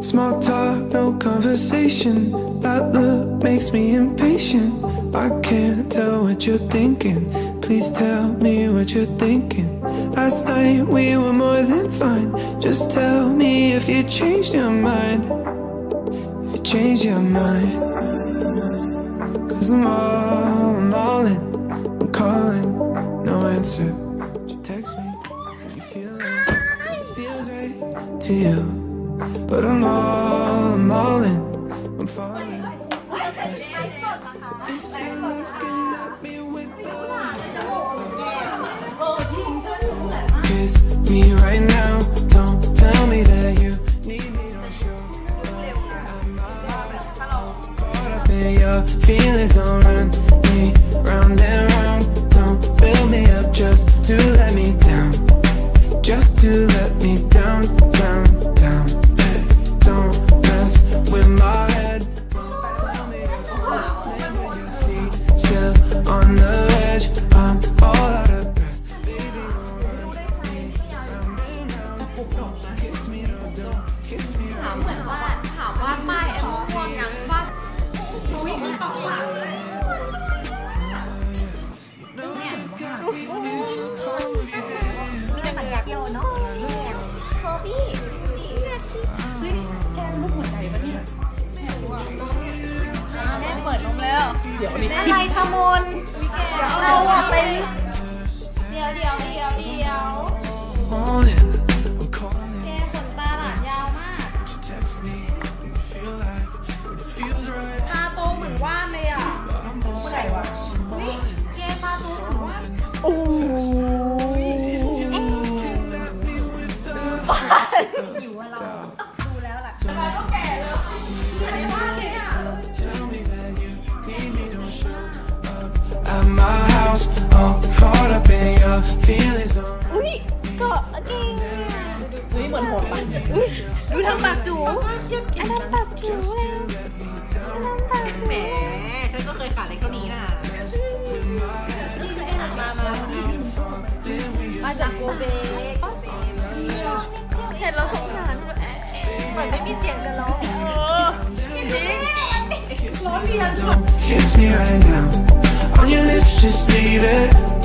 Small talk, no conversation. That look makes me impatient. I can't tell what you're thinking. Please tell me what you're thinking. Last night we were more than fine. Just tell me if you changed your mind. If you changed your mind. Cause I'm all, I'm all in. I'm calling, no answer. Would you text me? You feel it, it feels right to you. But I'm all, I'm all in. I'm falling. Kiss me right now. Don't tell me that you need me. Don't show caught up in your feelings. Don't run เหมือนว่าถามว่าป้ายแอมม่วงยังว่าอุ้ยมีปากหวานเลยมีแต่สัญญาเดียวเนาะโคบี้เฮ้ยแกลูกหัวใจปะเนี่ยแม่เปิดนมแล้ว เดี๋ยวนี้อะไรขมนเราอะไปเดี๋ยวเดี๋ยวเดี๋ยวเดี๋ยว อุ้ยเกาะเก่งอะอุ้ยเหมือนโหดปะอุ้ยดูทำปากจูอันนั้นปากจูเลยอันนั้นปากจูแหมฉันก็เคยขาดเล็กเท่านี้นะนี่คือเอ็นมา มามาจากโกเบเห็นเราสงสารเหมือนไม่มีเสียงจะร้องเออจริงร้องเรียน don't kiss me right now. On your lips, just leave it.